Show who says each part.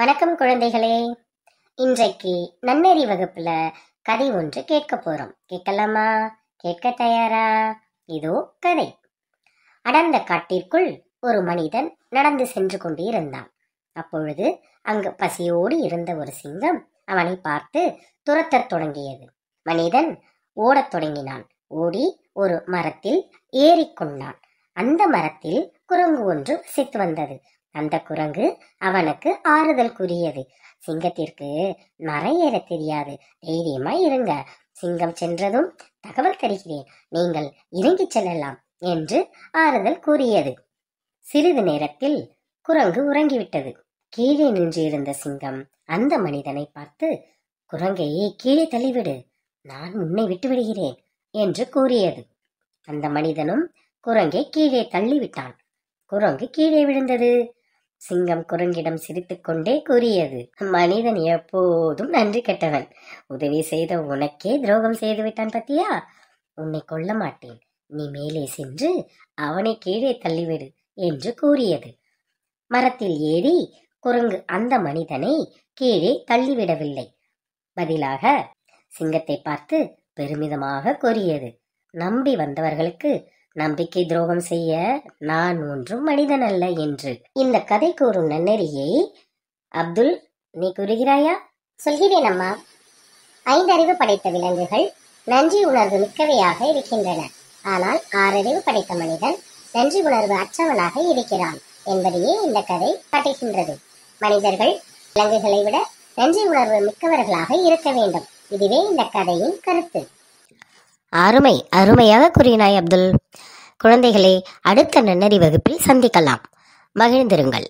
Speaker 1: வணக்கம் குழந்தைகளே. இன்றைக்கு நன்னெறி வகுப்புல கதை ஒன்று கேட்க போறோம். கேட்கலாமா? கேட்க தயாரா? இதோ கதை. அடர்ந்த காட்டிற்குள் ஒரு மனிதன் நடந்து சென்று கொண்டிருந்தான். அப்பொழுது அங்கு பசியோடு இருந்த ஒரு சிங்கம் அவனை பார்த்து துரத்தத் தொடங்கியது. மனிதன் ஓடத் தொடங்கினான். ஓடி ஒரு மரத்தில் ஏறிக்கொண்டான் அந்த மரத்தில் குரங்கு ஒன்று வசித்து வந்தது. அந்த குரங்கு அவனுக்கு ஆறுதல் கூறியது சிங்கத்திற்கு மறையேற தெரியாது. தைரியமா இருங்க. சிங்கம் சென்றதும் தகவல் தருகிறேன். நீங்கள் இறங்கிச் செல்லலாம் என்று ஆறுதல் கூறியது. சிறிது நேரத்தில் குரங்கு உறங்கிவிட்டது. கீழே நின்றிருந்த சிங்கம் அந்த மனிதனை பார்த்து குரங்கையே கீழே தள்ளிவிடு. நான் உன்னை விட்டு விடுகிறேன் என்று கூறியது. அந்த மனிதனும் குரங்கை கீழே தள்ளிவிட்டான். குரங்கு கீழே விழுந்தது. சிங்கம் குரங்கிடம் சிரித்துக்கொண்டே கூறியது மனிதன் எப்போதும் நன்றி கெட்டவன். உதவி செய்த உனக்கே துரோகம் செய்து விட்டான் பத்தியா? உன்னை கொல்ல மாட்டேன். நீ மேலே சென்று அவனை கீழே தள்ளிவிடு என்று கூறியது. மரத்தில் ஏறி குரங்கு அந்த மனிதனை கீழே தள்ளிவிடவில்லை. பதிலாக சிங்கத்தை பார்த்து பெருமிதமாக கூறியது நம்பி வந்தவர்களுக்கு நம்பிக்கை துரோகம் செய்ய நான் ஒன்றும் மனிதன் அல்ல என்று இந்த கதை கூறும் நன்னெறியை அப்துல் நீ கூறுகிறாயா? சொல்கிறேன் அம்மா. ஐந்தறிவு படைத்த விலங்குகள் நன்றி உணர்வு மிக்கவையாக இருக்கின்றன. ஆனால் ஆறறிவு படைத்த மனிதன் நன்றி உணர்வு அற்றவனாக இருக்கிறான் என்பதையே இந்த கதை காட்டுகின்றது. மனிதர்கள் விலங்குகளை விட நன்றி உணர்வு மிக்கவர்களாக இருக்க வேண்டும். இதுவே இந்த கதையின் கருத்து. அருமை அருமையாக கூறினாய் அப்துல். குழந்தைகளே அடுத்த நன்னறி வகுப்பில் சந்திக்கலாம். மகிழ்ந்திருங்கள்.